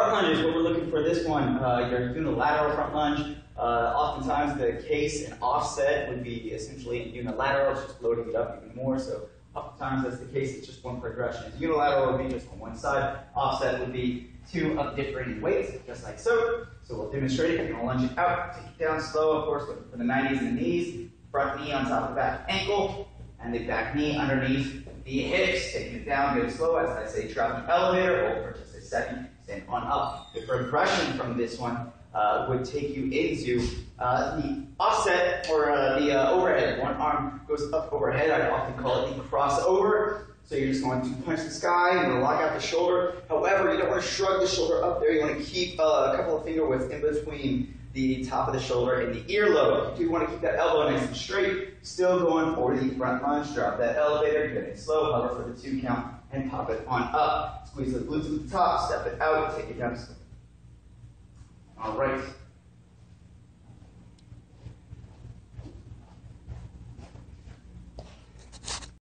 Front lunges, what we're looking for this one, uh, you're doing lateral front lunge. Uh, oftentimes the case and offset would be essentially unilateral, it's just loading it up even more. So oftentimes that's the case, it's just one progression. Unilateral would be just on one side. Offset would be two of different weights, just like so. So we'll demonstrate it. You're gonna lunge it out, take it down slow, of course, for the 90s and the knees. Front knee on top of the back ankle, and the back knee underneath the hips, taking it down, good slow, as I say, travel the elevator, hold for just a second, stand on up. The progression from this one uh, would take you into uh, the offset or uh, the uh, overhead. One arm goes up overhead. I often call it the crossover. So you're just going to punch the sky, to lock out the shoulder. However, you don't want to shrug the shoulder up there. You want to keep uh, a couple of finger widths in between the top of the shoulder and the earlobe. You do want to keep that elbow nice and straight. Still going for the front lunge. Drop that elevator, get it slow, hover for the two count, and pop it on up. Squeeze the glutes at the top, step it out, take it down. All right.